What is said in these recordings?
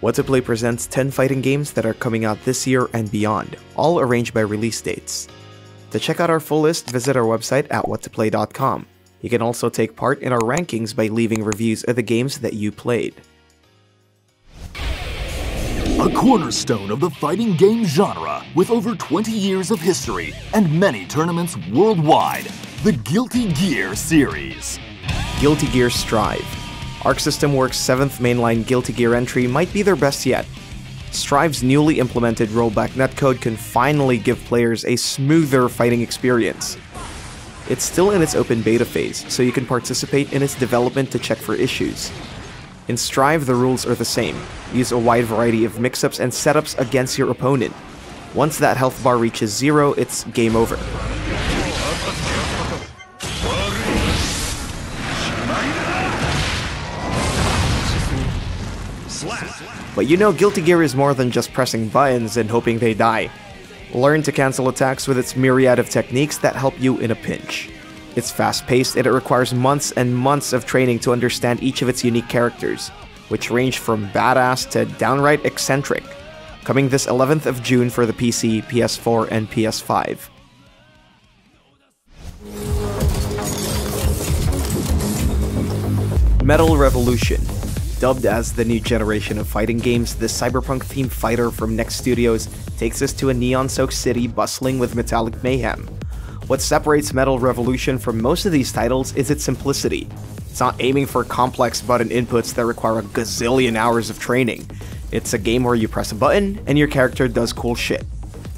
What to Play presents 10 fighting games that are coming out this year and beyond, all arranged by release dates. To check out our full list, visit our website at whatoplay.com. You can also take part in our rankings by leaving reviews of the games that you played. A cornerstone of the fighting game genre with over 20 years of history and many tournaments worldwide, the Guilty Gear series. Guilty Gear Strive. Arc System Works' 7th mainline Guilty Gear entry might be their best yet. Strive's newly implemented rollback netcode can finally give players a smoother fighting experience. It's still in its open beta phase, so you can participate in its development to check for issues. In Strive, the rules are the same. Use a wide variety of mix-ups and setups against your opponent. Once that health bar reaches zero, it's game over. But you know Guilty Gear is more than just pressing buttons and hoping they die. Learn to cancel attacks with its myriad of techniques that help you in a pinch. It's fast-paced and it requires months and months of training to understand each of its unique characters, which range from badass to downright eccentric. Coming this 11th of June for the PC, PS4, and PS5. Metal Revolution Dubbed as the new generation of fighting games, this cyberpunk-themed fighter from Next Studios takes us to a neon-soaked city bustling with metallic mayhem. What separates Metal Revolution from most of these titles is its simplicity. It's not aiming for complex button inputs that require a gazillion hours of training. It's a game where you press a button and your character does cool shit.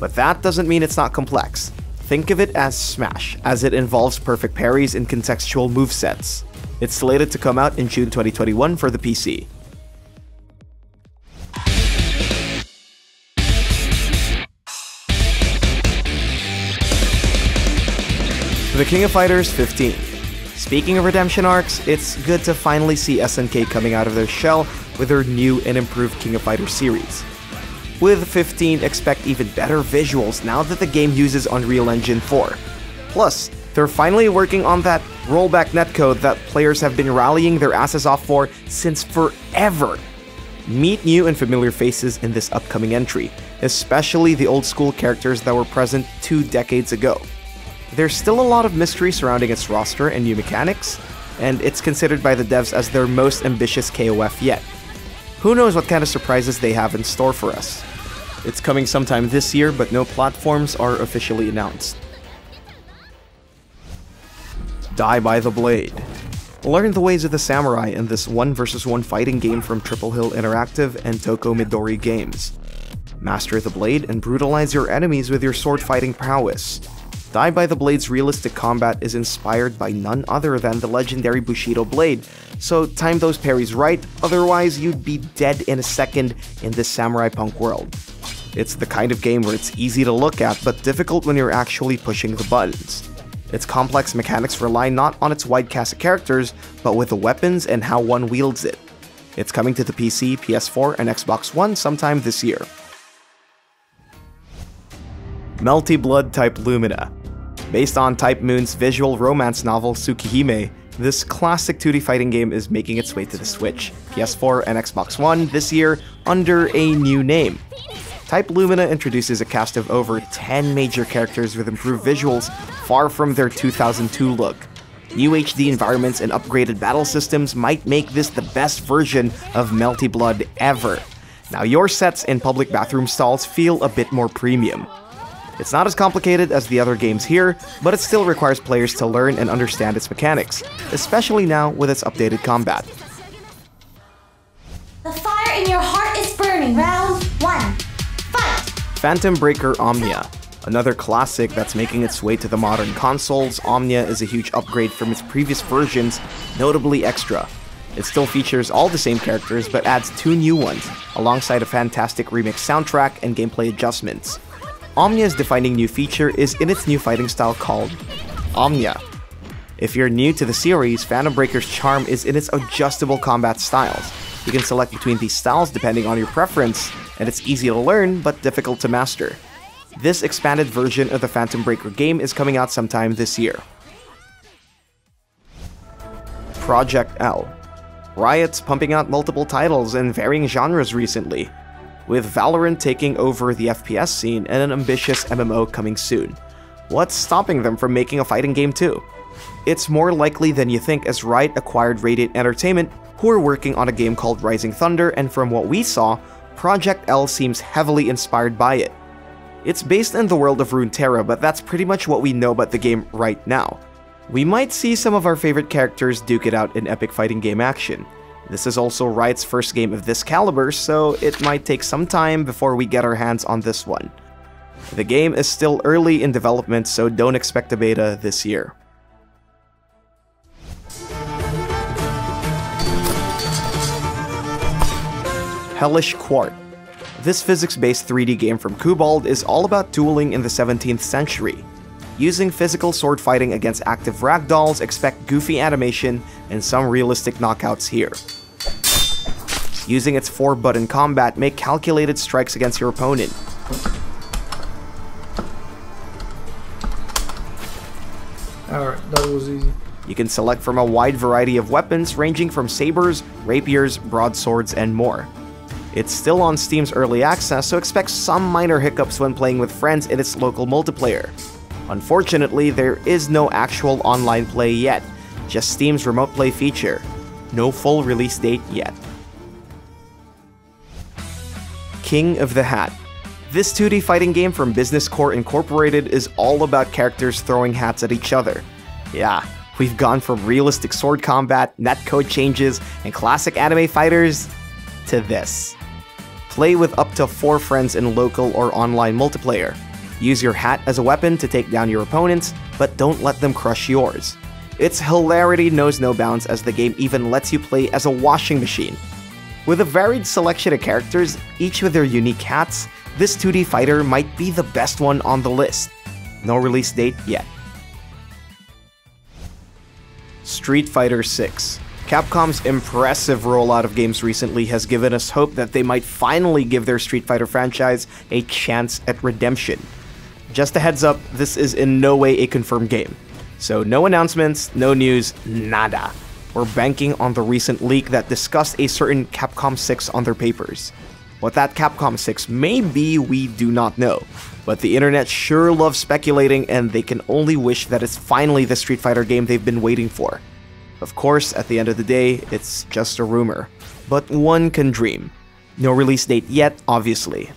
But that doesn't mean it's not complex. Think of it as Smash, as it involves perfect parries and contextual movesets. It's slated to come out in June 2021 for the PC. The King of Fighters 15. Speaking of redemption arcs, it's good to finally see SNK coming out of their shell with their new and improved King of Fighters series. With 15, expect even better visuals now that the game uses Unreal Engine 4. Plus, they're finally working on that rollback netcode that players have been rallying their asses off for since forever. Meet new and familiar faces in this upcoming entry, especially the old school characters that were present two decades ago. There's still a lot of mystery surrounding its roster and new mechanics, and it's considered by the devs as their most ambitious KOF yet. Who knows what kind of surprises they have in store for us. It's coming sometime this year, but no platforms are officially announced. Die by the Blade. Learn the ways of the samurai in this 1 vs 1 fighting game from Triple Hill Interactive and Toko Midori Games. Master the blade and brutalize your enemies with your sword fighting prowess. Die by the Blade's realistic combat is inspired by none other than the legendary Bushido blade, so time those parries right, otherwise you'd be dead in a second in this samurai punk world. It's the kind of game where it's easy to look at but difficult when you're actually pushing the buttons. Its complex mechanics rely not on its wide cast of characters, but with the weapons and how one wields it. It's coming to the PC, PS4, and Xbox One sometime this year. Melty Blood Type Lumina Based on Type Moon's visual romance novel Tsukihime, this classic 2D fighting game is making its way to the Switch, PS4, and Xbox One this year under a new name. Type Lumina introduces a cast of over 10 major characters with improved visuals far from their 2002 look. New HD environments and upgraded battle systems might make this the best version of Melty Blood ever. Now your sets in public bathroom stalls feel a bit more premium. It's not as complicated as the other games here, but it still requires players to learn and understand its mechanics, especially now with its updated combat. The fire in your heart is burning. Phantom Breaker Omnia. Another classic that's making its way to the modern consoles, Omnia is a huge upgrade from its previous versions, notably Extra. It still features all the same characters, but adds two new ones, alongside a fantastic remix soundtrack and gameplay adjustments. Omnia's defining new feature is in its new fighting style called Omnia. If you're new to the series, Phantom Breaker's charm is in its adjustable combat styles. You can select between these styles depending on your preference, and it's easy to learn but difficult to master. This expanded version of the Phantom Breaker game is coming out sometime this year. Project L Riot's pumping out multiple titles in varying genres recently, with Valorant taking over the FPS scene and an ambitious MMO coming soon. What's stopping them from making a fighting game too? It's more likely than you think as Riot acquired Radiant Entertainment, who are working on a game called Rising Thunder, and from what we saw, Project L seems heavily inspired by it. It's based in the world of Runeterra, but that's pretty much what we know about the game right now. We might see some of our favorite characters duke it out in epic fighting game action. This is also Riot's first game of this caliber, so it might take some time before we get our hands on this one. The game is still early in development, so don't expect a beta this year. Hellish Quart. This physics-based 3D game from Kubold is all about dueling in the 17th century. Using physical sword fighting against active ragdolls, expect goofy animation and some realistic knockouts here. Using its 4-button combat, make calculated strikes against your opponent. Alright, that was easy. You can select from a wide variety of weapons ranging from sabers, rapiers, broadswords, and more. It's still on Steam's early access, so expect some minor hiccups when playing with friends in its local multiplayer. Unfortunately, there is no actual online play yet, just Steam's remote play feature. No full release date yet. King of the Hat. This 2D fighting game from Business Core Incorporated is all about characters throwing hats at each other. Yeah, we've gone from realistic sword combat, netcode changes, and classic anime fighters to this. Play with up to 4 friends in local or online multiplayer. Use your hat as a weapon to take down your opponents, but don't let them crush yours. Its hilarity knows no bounds as the game even lets you play as a washing machine. With a varied selection of characters, each with their unique hats, this 2D fighter might be the best one on the list. No release date yet. Street Fighter 6 Capcom's impressive rollout of games recently has given us hope that they might finally give their Street Fighter franchise a chance at redemption. Just a heads up, this is in no way a confirmed game. So no announcements, no news, nada. We're banking on the recent leak that discussed a certain Capcom 6 on their papers. What that Capcom 6 may be, we do not know. But the internet sure loves speculating, and they can only wish that it's finally the Street Fighter game they've been waiting for. Of course, at the end of the day, it's just a rumor. But one can dream. No release date yet, obviously,